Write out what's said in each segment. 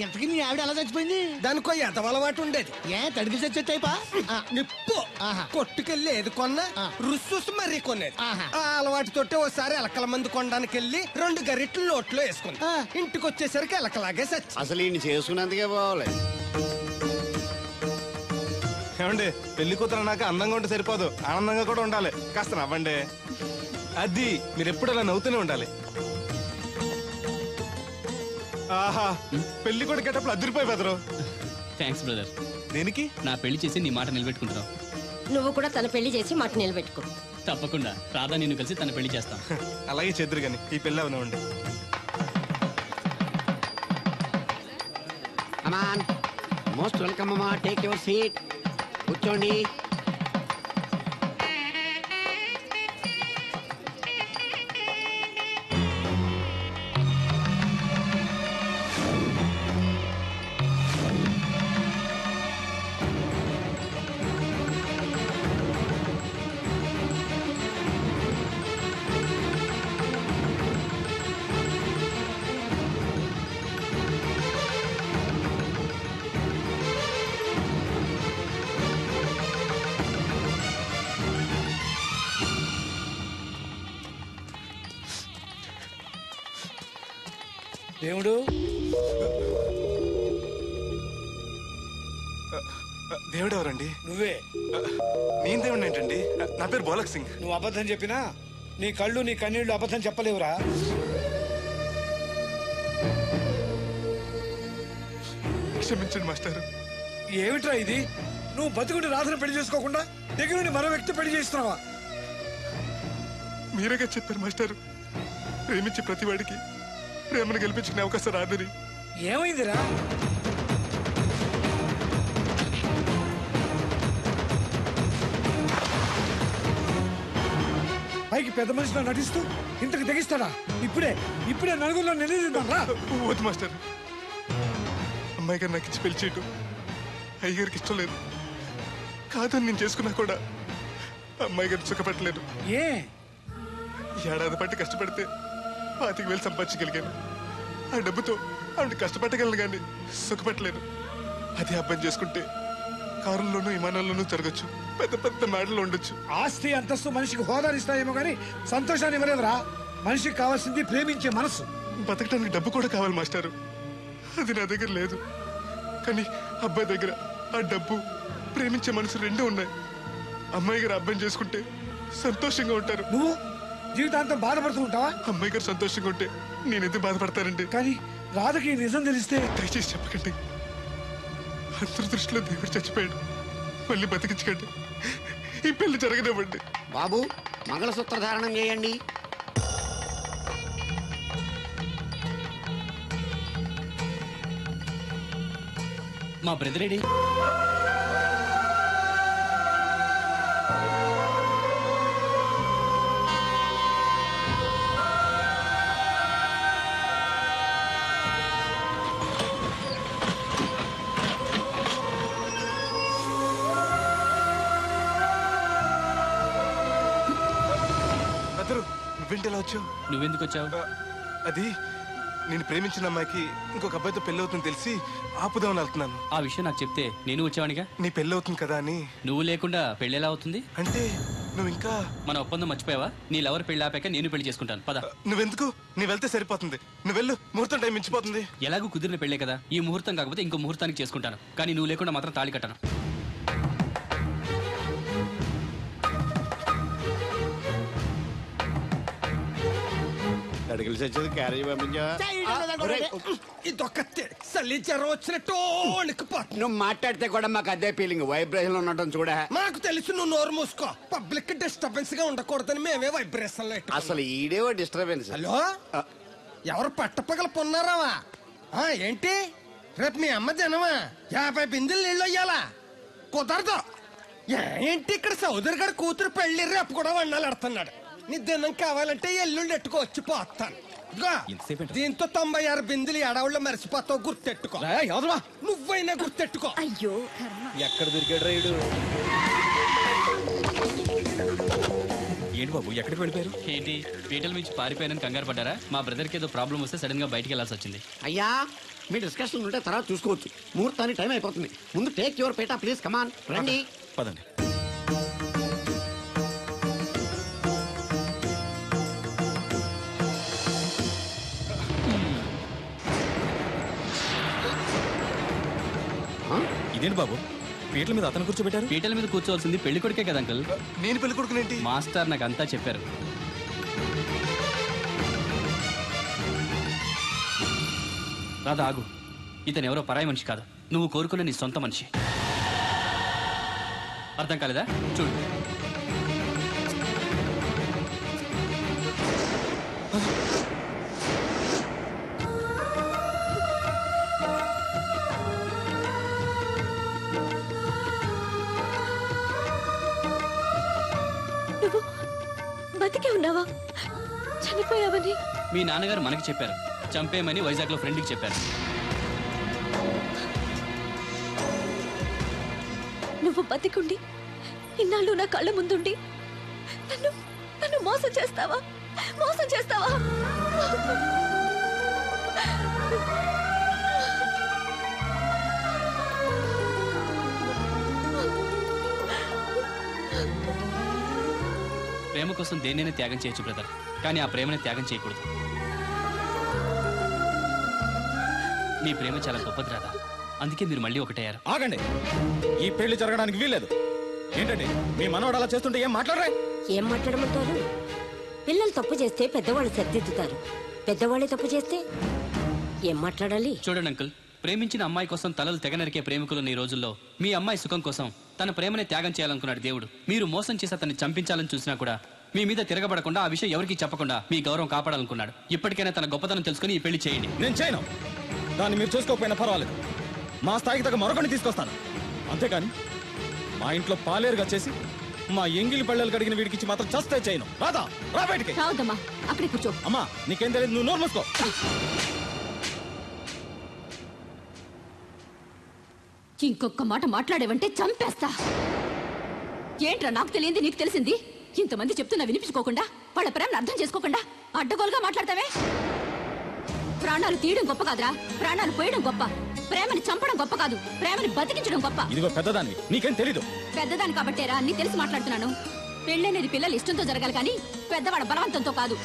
ఇంతకీ మీ ఆవిడ ఎలా చచ్చిపోయింది? దానికో ఎదవ అలవాటు ఉండేది. ఏ తడికి చచ్చే టైపా? నిప్పు. ఆహా. కొట్టుకెళ్ళి ఏది కొన్నా ఆ. రుస్సుస్ మరీ కొనేది. ఆహా. ఆ అలవాటు తోటి ఓసారి ఎలకల మందు కొనడానికి వెళ్ళి రెండు గరిట్లు నోట్లో వేసుకుంది. ఆ. ఇంటికి వచ్చేసరికి ఎలకలాగే సచ్చి అసలు ఈయన చేసుకున్నందుకే పోవాలి. ఏమండి పెళ్ళి కూతురు అన్నాక అందంగా ఉంటే సరిపోదు. ఆనందంగా కూడా ఉండాలి. కాస్త నవ్వండి. అది మీరు ఎప్పుడు అలా నవ్వుతూనే ఉండాలి. ఆహా పెళ్ళి కూడా గెటప్పుడు అదిరిపోయి బెదరు. థ్యాంక్స్ బ్రదర్ దేనికి? నా పెళ్ళి చేసి నీ మాట నిలబెట్టుకుంటున్నావు. నువ్వు కూడా తన పెళ్ళి చేసి మాట నిలబెట్టుకో. తప్పకుండా. రాధా నిన్ను కలిసి తన పెళ్ళి చేస్తాం. అలాగే చెద్దరు గాని ఈ పెళ్ళి అవనివ్వండి అమాన్ మోస్ట్ వెల్కమ్ అమ్మా టేక్ యువర్ సీట్ కూర్చోండి. దేవుడు? దేవుడు ఎవరండి నువ్వే. నేను దేవుడు ఏంటండి? నా పేరు బోలక్ సింగ్. నువ్వు అబద్ధం చెప్పినా? నీ కళ్ళు నీ కన్నీళ్ళు అబద్ధం చెప్పలేవురా. క్షమించండి మాస్టర్. ఏమిట్రా ఇది? నువ్వు బతుకుంటే రాధను పెళ్ళి చేసుకోకుండా దగ్గర నుండి మరో వ్యక్తి పెళ్ళి చేస్తున్నావా? మీరేగా చెప్పారు మాస్టర్. ప్రేమించే ప్రతివాడికి ప్రేమను గెలిపించుకునే అవకాశం రాదని ఏమైందిరా? పైకి పెద్ద మనిషిలో నటిస్తూ ఇంతకు తెగిస్తాడా? ఇప్పుడే ఇప్పుడే నలుగురిలో నిలదీద్దాం రా. వద్దు మాస్టర్. అమ్మాయి గారు నాకు ఇచ్చి పెళ్ళి చేయటం అయ్యగారికి ఇష్టం లేదు. కాదని నేను చేసుకున్నా కూడా అమ్మాయి గారిని సుఖపెట్టలేదు ఏ? ఏడాది పట్టి కష్టపడితే పాతికి వేలు సంపాదించగలిగాను. ఆ డబ్బుతో ఆవిడ కష్టపట్టగలను కానీ సుఖపెట్టలేను. అదే అబ్బాయి చేసుకుంటే కారుల్లోనూ విమానాల్లోనూ తిరగచ్చు. పెద్ద పెద్ద మేడలు ఉండొచ్చు. ఆస్తి అంతస్తు మనిషికి హోదానిస్తాయేమో కానీ సంతోషాన్ని ఇవ్వలేదురా. మనిషికి కావాల్సింది ప్రేమించే మనసు. బతకడానికి డబ్బు కూడా కావాలి మాస్టారు. అది నా దగ్గర లేదు. కానీ అబ్బాయి దగ్గర ఆ డబ్బు ప్రేమించే మనసు రెండూ ఉన్నాయి. అమ్మాయి గారు అబ్బాయిని చేసుకుంటే సంతోషంగా ఉంటారు. నువ్వు జీవితాంతం బాధపడుతూ ఉంటావా? అమ్మాయి గారు సంతోషంగా ఉంటే నేనెందుకు బాధపడతానండి? కానీ రాధకి ఈ నిజం తెలిస్తే దయచేసి చెప్పకండి. అందరి దృష్టిలో దేవుడు చచ్చిపోయాడు. మళ్ళీ బతికించకండి. ఈ పెళ్ళి జరగనివ్వండి. బాబు మంగళసూత్ర ధారణం చేయండి. మా బ్రదర్ నువ్వేంటి ఎలా వచ్చావు? నువ్వెందుకు వచ్చావు అది నేను ప్రేమించిన అమ్మాయికి ఇంకొక అబ్బాయితో పెళ్ళి అవుతుంది తెలిసి ఆపుదామని వెళ్తున్నాను. ఆ విషయం నాకు చెప్తే నేను వచ్చావనిగా నీ పెళ్ళి అవుతుంది కదా అని. నువ్వు లేకుండా పెళ్ళి ఎలా అవుతుంది? అంటే నువ్వు ఇంకా మన ఒప్పందం మర్చిపోయావా? నీ లవర్ పెళ్ళి ఆపాక నేను పెళ్ళి చేసుకుంటాను. పద. నువ్వెందుకు? నువ్వు వెళ్తే సరిపోతుంది. నువ్వు వెళ్ళు. ముహూర్తం టైం మించిపోతుంది. ఎలాగూ కుదిరిన పెళ్ళే కదా. ఈ ముహూర్తం కాకపోతే ఇంకో ముహూర్తానికి చేసుకుంటాను. కానీ నువ్వు లేకుండా మాత్రం తాళి కట్టను. అడిగిలి చచ్చేది క్యారేజ్ పంపించా? వచ్చినట్టు నువ్వు మాట్లాడితే కూడా మాకు అదే ఫీలింగ్ వైబ్రేషన్ ఉండటం చూడ. మాకు తెలుసు నువ్వు నోరు మూసుకో. పబ్లిక్ డిస్టర్బెన్స్గా ఉండకూడదని మేమే వైబ్రేషన్లో అసలు ఈడేవో డిస్టర్బెన్స్ హలో? ఎవరు పట్టపగల పొన్నారావా? ఆ, ఏంటి? రేపు మీ అమ్మ జనమా? యాభై బిందెలు నీళ్ళు అయ్యాలా? కుదరదు. ఏంటి ఇక్కడ సౌదరి గారి కూతురు పెళ్ళి రేపు కూడా వండాలి ఆడుతున్నాడు? నీ దినం కావాలంటే ఎల్లుండి ఎట్టుకో వచ్చి పోతాను. దీంతో తొంభై ఆరు బిందెలు ఎడవుళ్ళు మరిచిపోతావు గుర్తెట్టుకో. నువ్వైనా గుర్తెట్టుకో. అయ్యో ఎక్కడ దొరికాడు రైడు ఏంటి బాబు ఎక్కడికి వెళ్ళిపోయారు? ఏంటి పీటల నుంచి పారిపోయానని కంగారు పడ్డారా? మా బ్రదర్కి ఏదో ప్రాబ్లం వస్తే సడన్గా బయటికి వెళ్ళాల్సి వచ్చింది. అయ్యా మీ డిస్కషన్ ఉంటే తర్వాత చూసుకోవచ్చు. ముహూర్తానికి టైం అయిపోతుంది. ముందు టేక్ యువర్ పేట ప్లీజ్ కమాన్ రండి. పదండి. ఇదేంటి బాబు? పీటల మీద అతను కూర్చోబెట్టారు? పీటల మీద కూర్చోవాల్సింది పెళ్ళి కొడుకే కదా అంకుల్. నేను పెళ్ళి కొడుకునేంటి? మాస్టర్ నాకు అంతా చెప్పారు. రాధా ఆగు. ఇతను ఎవరో పరాయి మనిషి కాదు. నువ్వు కోరుకున్న నీ సొంత మనిషి. అర్థం కాలేదా? చూడు. బతికే ఉన్నావా? చనిపోయావని. మీ నాన్నగారు మనకి చెప్పారు. చంపేయమని వైజాగ్లో ఫ్రెండ్కి చెప్పారు. నువ్వు బతికుండి ఇన్నాళ్ళు నా కళ్ళ ముందుండి నన్ను నన్ను మోసం చేస్తావా? మోసం చేస్తావా? ప్రేమ కోసం దేన్నైనా త్యాగం చేయొచ్చు బ్రదర్. కానీ ఆ ప్రేమని త్యాగం చేయకూడదు. మీ ప్రేమ చాలా గొప్పది రాదా అందుకే మీరు మళ్ళీ ఒకటయ్యారు. ఆగండి. ఈ పెళ్ళి జరగడానికి వీల్లేదు. ఏంటండి? మీ మనవాడు అలా చేస్తుంటే ఏం మాట్లాడరా? ఏం మాట్లాడమంటారు? పిల్లలు తప్పు చేస్తే పెద్దవాళ్ళు సర్దిద్దుతారు. పెద్దవాళ్ళే తప్పు చేస్తే ఏం మాట్లాడాలి? చూడండి అంకుల్. ప్రేమించిన అమ్మాయి కోసం తలలు తెగనరికే ప్రేమికులున్న ఈ రోజుల్లో మీ అమ్మాయి సుఖం కోసం తన ప్రేమని త్యాగం చేయాలనుకున్నాడు దేవుడు. మీరు మోసం చేసి అతన్ని చంపించాలని చూసినా కూడా మీ మీద తిరగబడకుండా ఆ విషయం ఎవరికీ చెప్పకుండా మీ గౌరవం కాపాడాలనుకున్నాడు. ఇప్పటికైనా తన గొప్పతనం తెలుసుకుని ఈ పెళ్ళి చేయండి. నేను చేయను. దాన్ని మీరు చూసుకోకపోయినా పర్వాలేదు. మా స్థాయికి తగ్గ మరొకటి తీసుకొస్తాను. అంతేకాని మా ఇంట్లో పాలేరుగా చేసి మా ఎంగిలి పళ్ళలు కడిగిన వీడికి ఇచ్చి మాత్రం చస్తే చేయను. రాదా రా బయటికి. రావద్దమ్మా అక్కడే కూర్చో. అమ్మా నీకేం తెలియదు నువ్వు నోరు మూసుకో. ఇంకొక మాట మాట్లాడేవంటే చంపేస్తా. ఏంట్రా నాకు తెలియంది నీకు తెలిసింది? ఇంతమంది చెప్తున్నా వినిపించుకోకుండా వాళ్ళ ప్రేమను అర్థం చేసుకోకుండా అడ్డగోలుగా మాట్లాడతావే? ప్రాణాలు తీయడం గొప్ప కాదురా. ప్రాణాలు పోయడం గొప్ప. ప్రేమని చంపడం గొప్ప కాదు. ప్రేమని బతికించడం గొప్ప. ఇదిగో పెద్దదానివి. నీకేం తెలీదు. పెద్దదాని కాబట్టేరా అన్ని తెలిసి మాట్లాడుతున్నాను. పెళ్ళనేది పిల్లలు ఇష్టంతో జరగాలి కానీ పెద్దవాడ బలవంతంతో కాదు.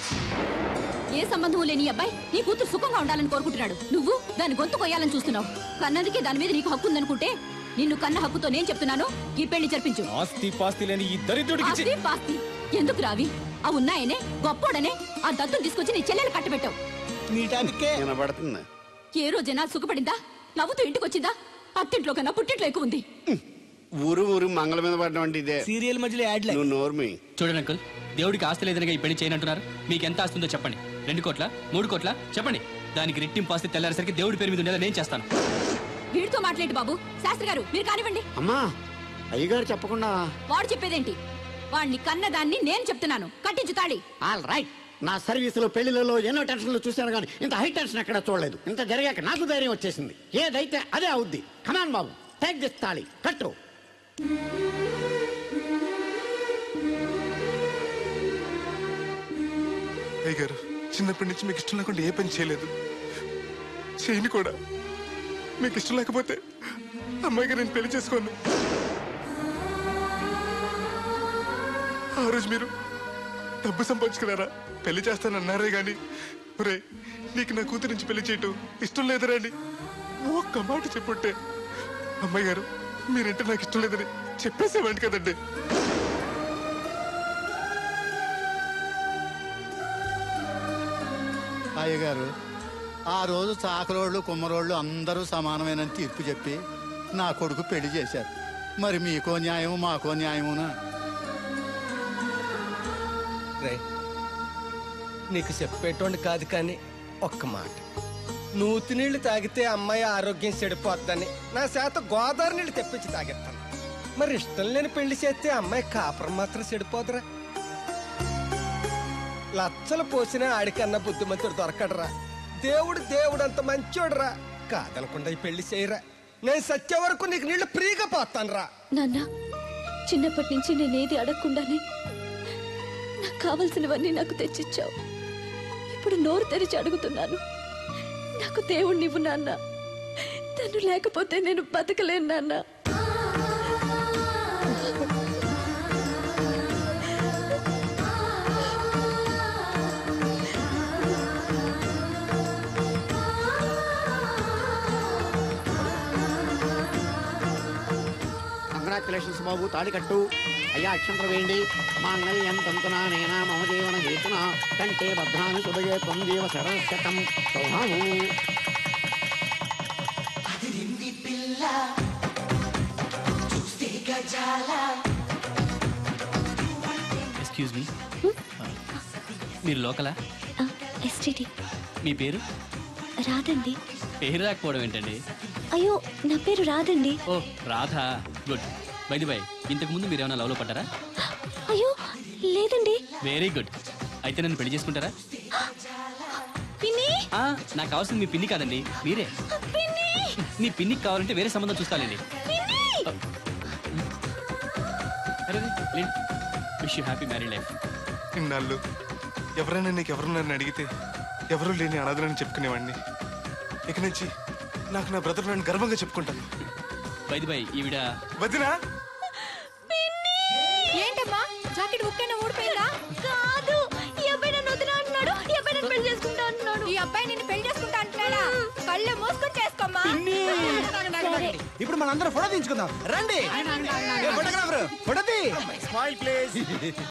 ఏ సంబంధం లేని అబ్బాయి నీ కూతురు సుఖంగా ఉండాలని కోరుకుంటున్నాడు. నువ్వు దాని గొంతు కొయ్యాలని చూస్తున్నావు. కన్నదికే దాని మీద నీకు హక్కు ఉందనుకుంటే నిన్ను కన్న హక్కుతో నేను చెప్తున్నాను. ఈ పెళ్ళి జరిపించు. ఆస్తి పాస్తి లేని ఈ దరిద్రుడికి ఆస్తి పాస్తి. ఎందుకు రావి? ఆ ఉన్నాయనే గొప్పోడనే ఆ దత్తుని తీసుకొచ్చి నీ చెల్లెలు కట్టబెట్టావు. మీ టాపిక్కే వినబడుతుంది ఏ రోజైనా సుఖపడిందా? నవ్వుతూ ఇంటికి వచ్చిందా? అత్తింట్లో కన్నా పుట్టింట్లో ఎక్కువ ఉంది. ఊరు ఊరు మంగళ మీద పడడం అంటే ఇదే. సీరియల్ మధ్యలో యాడ్లే నువ్వు నోర్మి. చూడండి అంకుల్ దేవుడికి ఆస్తి లేదనగా ఈ పెళ్ళి చేయనంటున్నారు. మీకు ఎంత ఆస్తుందో చెప్పండి. రెండు కోట్ల? మూడు కోట్ల? చెప్పండి. దానికి రెట్టింపు ఆస్తి తెల్లారేసరికి దేవుడి పేరు మీద ఉండేలా నేను చేస్తాను. వీడితో మాట్లాడి బాబు. శాస్త్రి గారు మీరు కానివ్వండి. అమ్మా అయ్యగారు చెప్పకుండా. వాడు చెప్పేదేంటి? వాడిని కన్నదాన్ని నేను చెప్తున్నాను. కట్టించు తాళి. All right. నా సర్వీసులో పెళ్ళిలలో ఎన్నో టెన్షన్లు చూశాను కానీ ఇంత హై టెన్షన్ ఎక్కడ చూడలేదు. ఇంత జరిగాక నాకు ధైర్యం వచ్చేసింది. ఏదైతే అదే అవుద్ది. కమాన్ బాబు టేక్ దిస్ తాళి. కట్టు. అయ్య గారు చిన్నప్పటి నుంచి మీకు ఇష్టం లేకుండా ఏ పని చేయలేదు. చేయని కూడా. మీకు ఇష్టం లేకపోతే అమ్మాయి గారు నేను పెళ్ళి చేసుకోను. ఆ రోజు మీరు డబ్బు సంపాదించుకున్నారా? పెళ్ళి చేస్తానన్నారే గాని ఒరే నీకు నా కూతురు నుంచి పెళ్ళి చేయటం ఇష్టం లేదురా అని ఒక్క మాట చెప్పుంటే అమ్మాయి గారు మీరంటే నాకు ఇష్టం లేదని చెప్పేసేవాడి కదండి. అయ్యగారు. ఆ రోజు చాకరోళ్ళు కుమ్మరోళ్ళు అందరూ సమానమైన తీర్పు చెప్పి నా కొడుకు పెళ్ళి చేశారు. మరి మీకో న్యాయము మాకో న్యాయమునా? రే నీకు చెప్పేటోండి కాదు కానీ ఒక్క మాట. నూతి నీళ్ళు తాగితే అమ్మాయి ఆరోగ్యం చెడిపోద్దని నా చేత గోదావరి నీళ్ళు తెప్పించి తాగిస్తాను. మరి ఇష్టం లేని పెళ్ళి చేస్తే అమ్మాయి కాపురం మాత్రం చెడిపోదురా. లచ్చలు పోసినా ఆడికన్నా బుద్ధిమంతుడు దొరకడరా? దేవుడు దేవుడు అంత మంచోడురా. కాదనకుండా ఈ పెళ్ళి చేయరా. నేను సత్య వరకు నీకు నీళ్ళు ఫ్రీగా పోతాను రా నాన్న చిన్నప్పటి నుంచి నేనేది అడగకుండానే నాకు కావలసినవన్నీ నాకు తెచ్చిచ్చావు. ఇప్పుడు నోరు తెరిచి అడుగుతున్నాను. నాకు దేవుణ్ణి నాన్న. తను లేకపోతే నేను బతకలేను నాన్న. కంగ్రాచులేషన్స్ బాబు తాళి కట్టు అయ్యా అక్షంతలు వేయండి. మాంగళ్యం తంతునా నేనా మమ జీవన హేతున? కంటే భద్రాన్ని సుభగే పొందేవ శరశతం సౌభాము ఎక్స్క్యూజ్ మీ మీరు లోకలా? ఎస్టీటీ మీ పేరు? రాదండి పేరు రాకపోవడం ఏంటండి? అయ్యో నా పేరు రాదండి ఓ Radha. Good. By the by ఇంతకు ముందు మీరు ఏమైనా లవ్లో పడ్డారా? అయ్యో లేదండి. వెరీ గుడ్ అయితే నన్ను పెళ్ళి చేసుకుంటారా? పిన్ని? ఆ, నాకు కావాల్సింది మీ పిన్ని కాదండి మీరే. నీ పిన్నికి కావాలంటే వేరే సంబంధం చూస్తానండి. Wish you happy married life ఇన్నాళ్ళు ఎవరైనా నీకు ఎవరున్నారని అడిగితే ఎవరు లేని అనాథలని చెప్పుకునేవాడిని. ఇక నుంచి నాకు నా బ్రదర్ నన్ను గర్వంగా చెప్పుకుంటాను బైది బై ఈవిడ వదినా! ఇప్పుడు మనందరం ఫోటో తీయించుకుందాం. రండి. ఫోటోగ్రాఫర్ ఫోటో తీ.